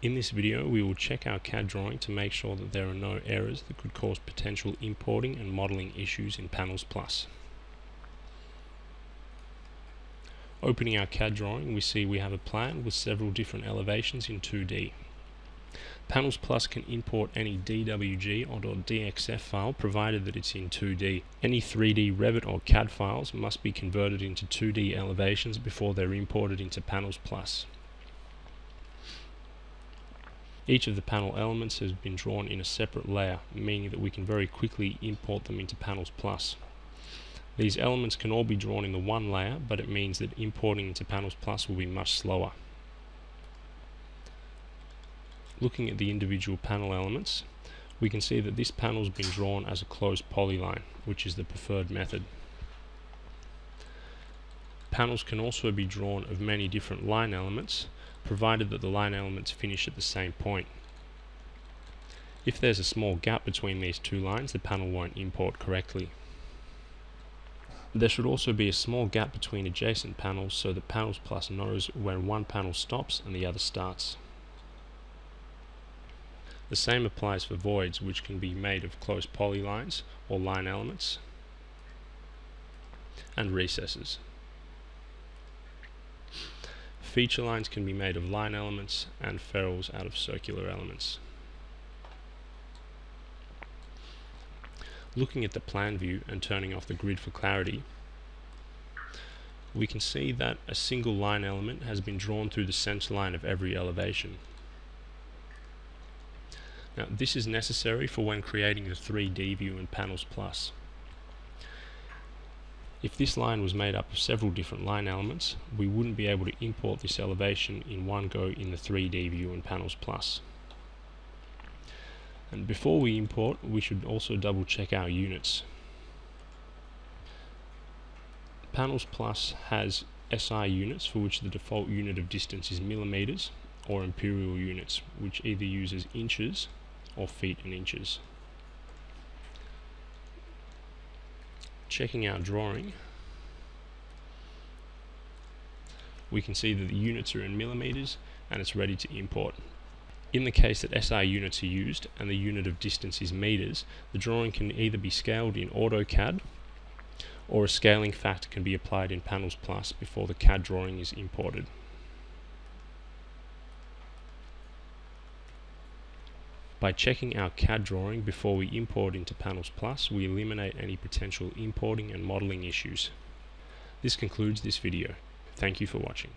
In this video we will check our CAD drawing to make sure that there are no errors that could cause potential importing and modelling issues in Panels Plus. Opening our CAD drawing we see we have a plan with several different elevations in 2D. Panels Plus can import any DWG or .dxf file provided that it's in 2D. Any 3D Revit or CAD files must be converted into 2D elevations before they're imported into Panels Plus. Each of the panel elements has been drawn in a separate layer, meaning that we can very quickly import them into Panels Plus. These elements can all be drawn in the one layer, but it means that importing into Panels Plus will be much slower. Looking at the individual panel elements, we can see that this panel has been drawn as a closed polyline, which is the preferred method. Panels can also be drawn of many different line elements, provided that the line elements finish at the same point. If there's a small gap between these two lines, the panel won't import correctly. There should also be a small gap between adjacent panels so that Panels Plus knows when one panel stops and the other starts. The same applies for voids which can be made of closed polylines or line elements and recesses. Feature lines can be made of line elements and ferrules out of circular elements. Looking at the plan view and turning off the grid for clarity, we can see that a single line element has been drawn through the center line of every elevation. Now this is necessary for when creating the 3D view in Panels Plus. If this line was made up of several different line elements, we wouldn't be able to import this elevation in one go in the 3D view in Panels Plus. And before we import, we should also double check our units. Panels Plus has SI units for which the default unit of distance is millimeters or imperial units which either uses inches or feet and inches. Checking our drawing, we can see that the units are in millimeters and it's ready to import. In the case that SI units are used and the unit of distance is meters, the drawing can either be scaled in AutoCAD or a scaling factor can be applied in Panels Plus before the CAD drawing is imported. By checking our CAD drawing before we import into Panels Plus, we eliminate any potential importing and modeling issues. This concludes this video. Thank you for watching.